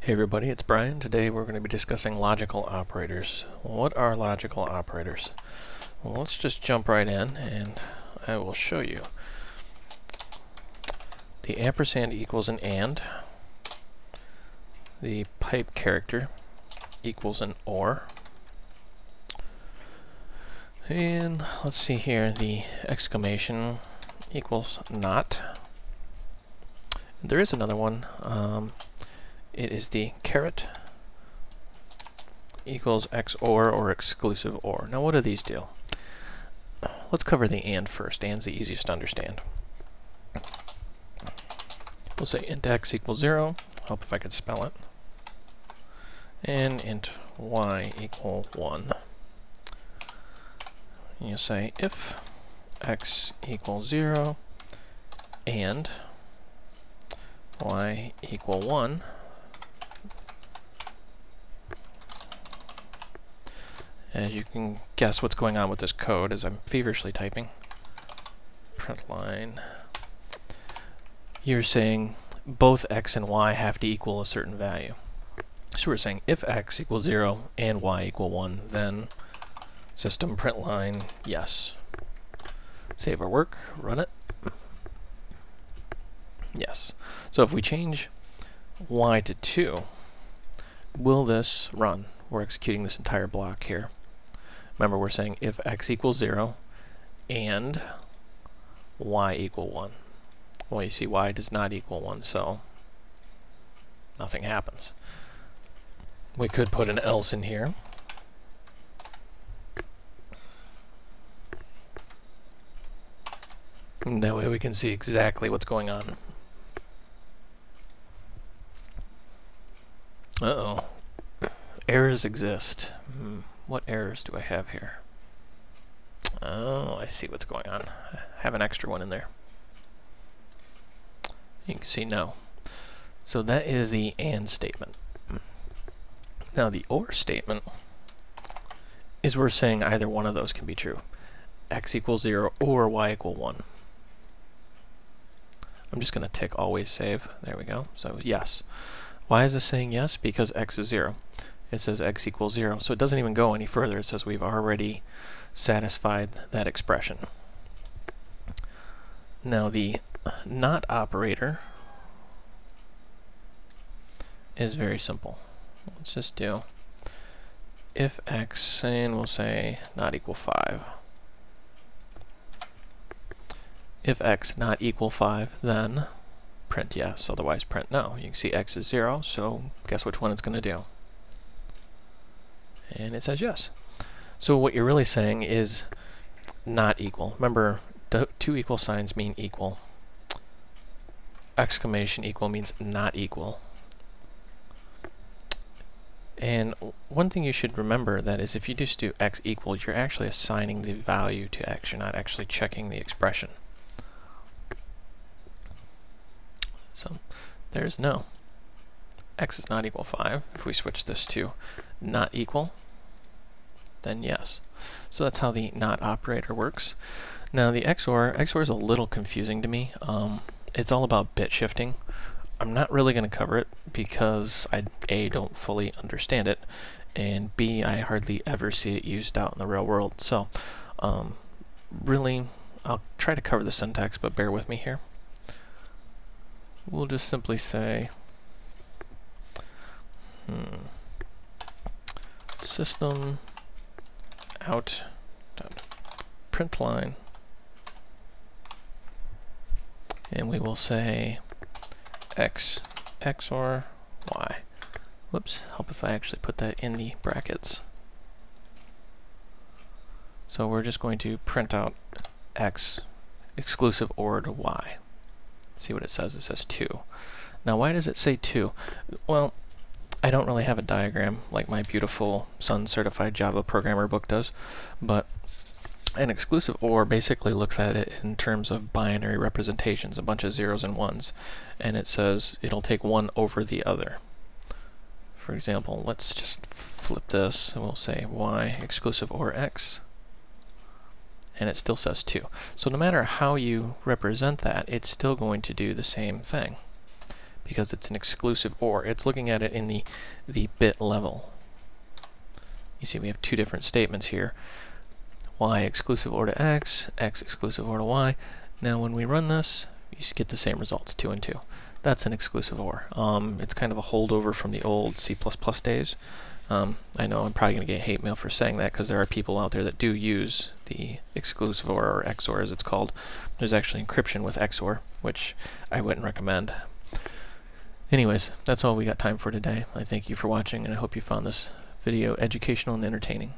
Hey everybody, it's Brian. Today we're going to be discussing logical operators. What are logical operators? Well, let's just jump right in and I will show you. The ampersand equals an AND. The pipe character equals an OR. And let's see here, the exclamation equals NOT. There is another one. Um, it is the caret equals XOR or exclusive OR. Now what do these do? Let's cover the AND first. AND's the easiest to understand. We'll say int x equals 0. Hope if I could spell it. And int y equal 1. And you say if x equals 0 and y equal 1, as you can guess what's going on with this code as I'm feverishly typing. Print line. You're saying both x and y have to equal a certain value. So we're saying if x equals 0 and y equal 1, then system print line yes. Save our work, run it. Yes. So if we change y to 2, will this run? We're executing this entire block here. Remember, we're saying if x equals 0 and y equal 1. Well, you see y does not equal 1, so nothing happens. We could put an else in here. And that way we can see exactly what's going on. Uh-oh. Errors exist. Hmm. What errors do I have here? Oh, I see what's going on. I have an extra one in there. You can see no. So that is the AND statement. Now the OR statement is we're saying either one of those can be true. x equals 0 or y equal 1. I'm just going to tick always save. There we go. So yes. Why is this saying yes? Because x is 0. It says x equals 0. So it doesn't even go any further. It says we've already satisfied that expression. Now the not operator is very simple. Let's just do if x, and we'll say not equal 5. If x not equal 5, then print yes, otherwise print no. You can see x is 0, so guess which one it's going to do. And it says yes. So what you're really saying is not equal. Remember, two equal signs mean equal. Exclamation equal means not equal. And one thing you should remember that is if you just do x equals, you're actually assigning the value to x. You're not actually checking the expression. So there's no. x is not equal 5. If we switch this to not equal, then yes. So that's how the not operator works. Now the XOR, XOR is a little confusing to me. Um, it's all about bit shifting. I'm not really going to cover it because I A, don't fully understand it, and B, I hardly ever see it used out in the real world. So um, really, I'll try to cover the syntax, but bear with me here. We'll just simply say hmm, system out print line and we will say x xor y. Whoops, help if I actually put that in the brackets. So we're just going to print out x exclusive OR to y. See what it says, it says 2. Now why does it say 2? Well, I don't really have a diagram like my beautiful Sun Certified Java Programmer book does, but an exclusive OR basically looks at it in terms of binary representations, a bunch of zeros and ones, and it says it'll take one over the other. For example, let's just flip this and we'll say y exclusive OR x, and it still says 2. So no matter how you represent that, it's still going to do the same thing because it's an exclusive OR. It's looking at it in the, the bit level. You see we have two different statements here. y exclusive OR to x, x exclusive OR to y. Now when we run this, you get the same results, 2 and 2. That's an exclusive OR. Um, it's kind of a holdover from the old C++ days. Um, I know I'm probably going to get hate mail for saying that because there are people out there that do use the exclusive OR or XOR as it's called. There's actually encryption with XOR, which I wouldn't recommend. Anyways, that's all we got time for today. I thank you for watching and I hope you found this video educational and entertaining.